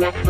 your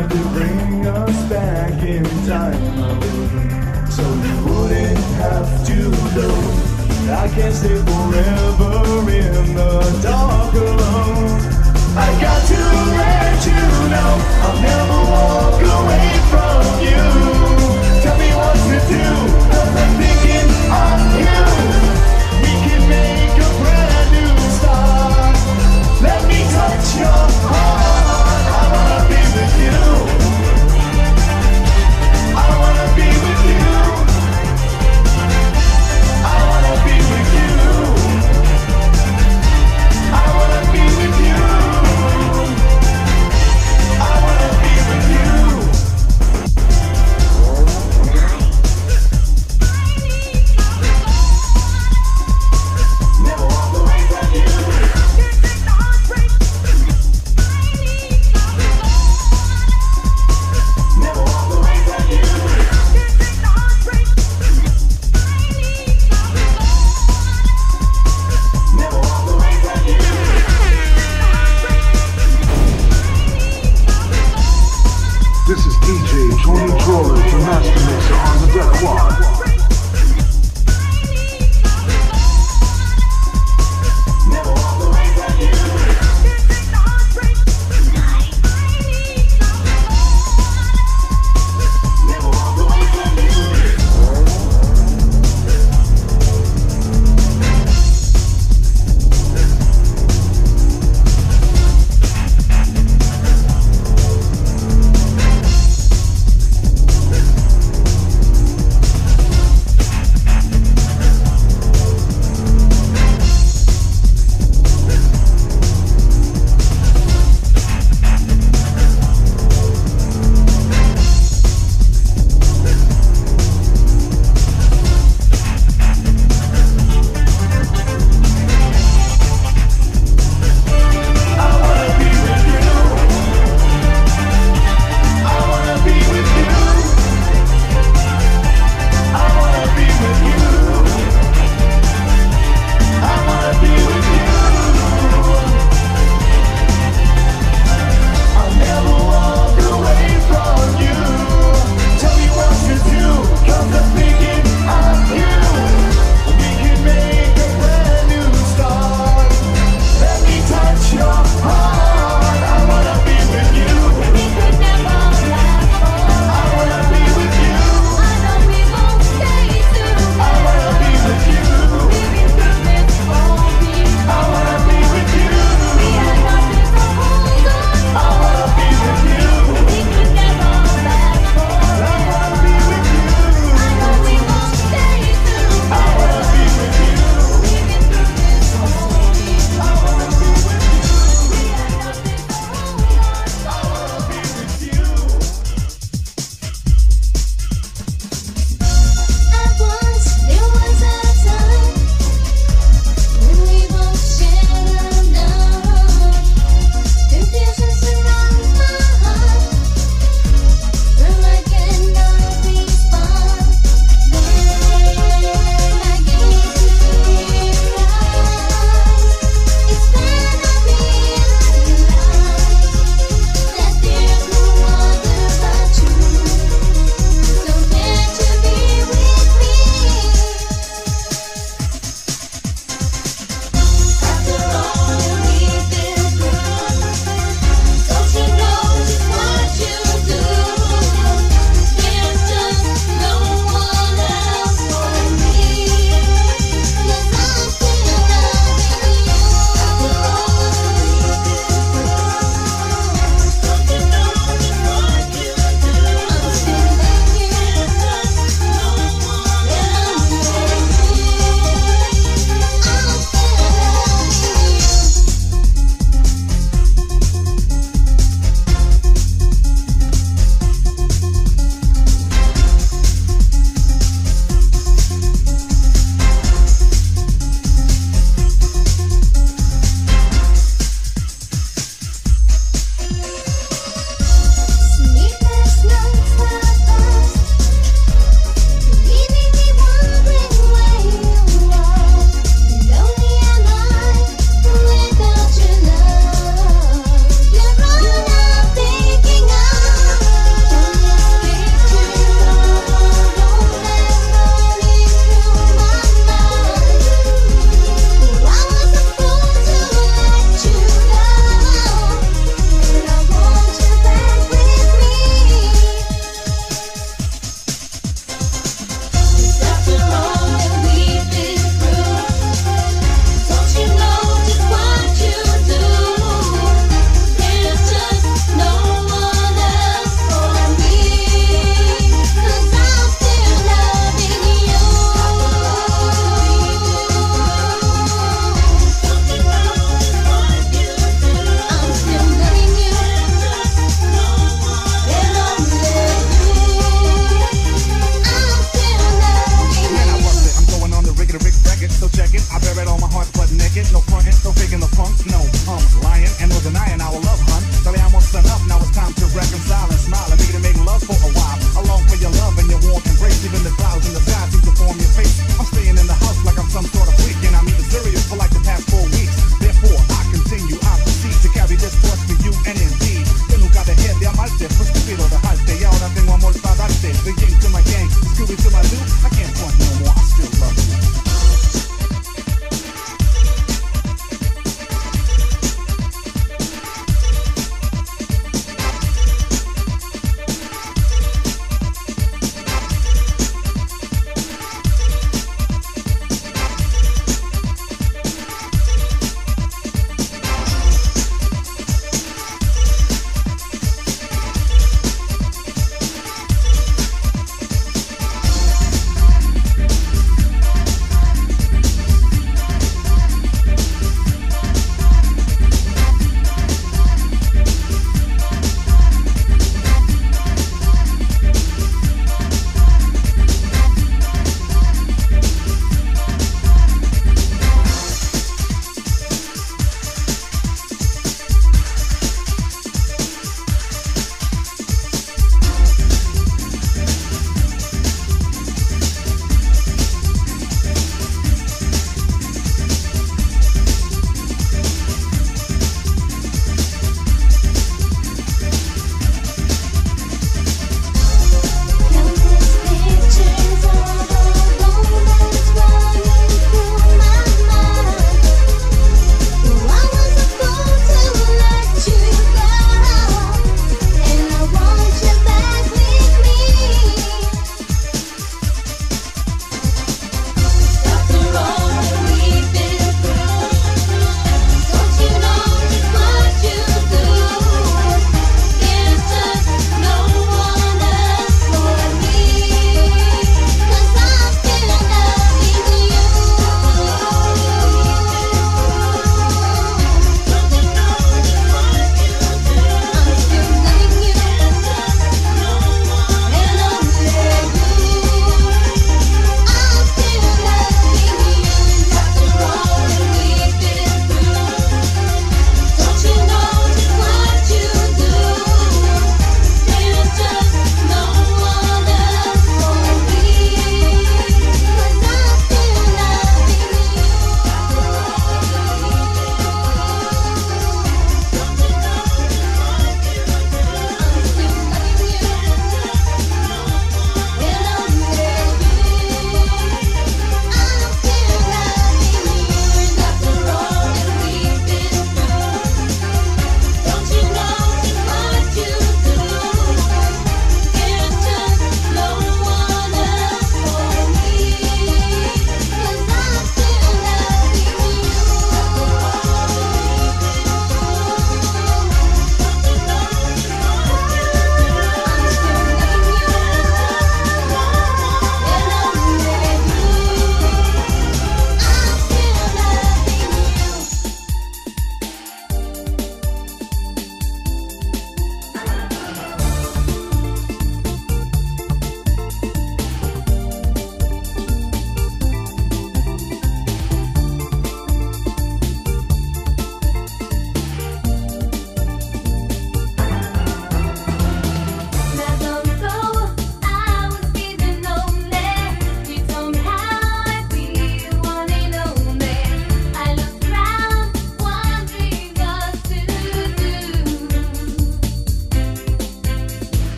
try to bring us back in time. So we wouldn't have to go. I can't stay forever in the dark alone. I got to let you know I'll never walk away from you.